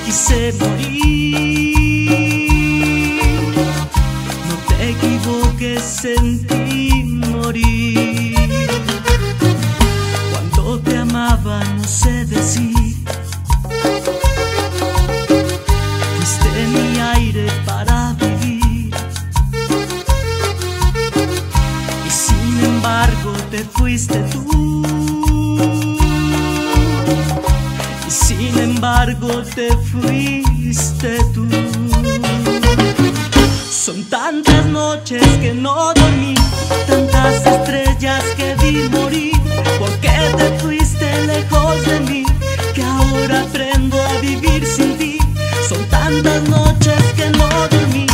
Quise morir. No te equivoques, sentí morir. Cuando te amaba, no sé decir. Fuiste mi aire para vivir. Y sin embargo, te fuiste tú. Embargo, te fuiste tú. Son tantas noches que no dormí, tantas estrellas que vi morir. ¿Por qué te fuiste lejos de mí? Que ahora aprendo a vivir sin ti. Son tantas noches que no dormí,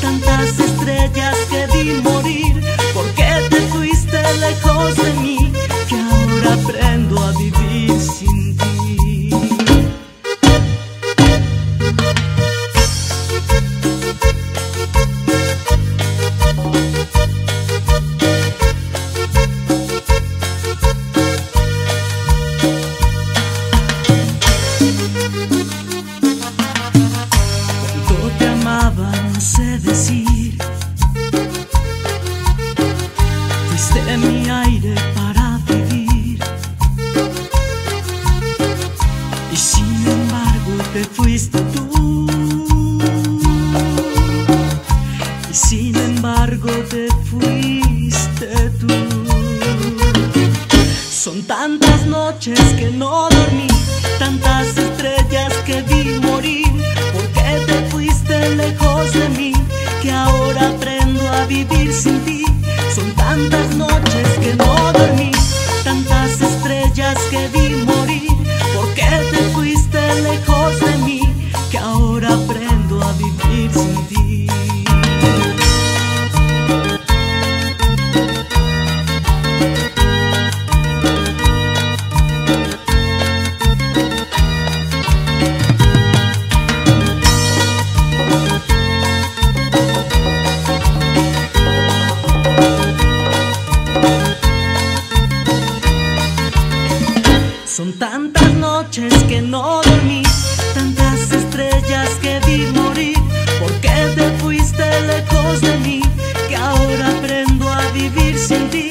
tantas estrellas que vi morir. ¿Por qué te fuiste lejos de mí? Fuiste mi aire para vivir. Y sin embargo te fuiste tú. Y sin embargo te fuiste tú. Son tantas noches que no dormí, tantas estrellas que vi morir. ¿Por qué te fuiste lejos de mí? Que ahora aprendo a vivir sin ti. Tantas noches Son tantas noches que no dormí, tantas estrellas que vi morir. ¿Por qué te fuiste lejos de mí? Que ahora aprendo a vivir sin ti.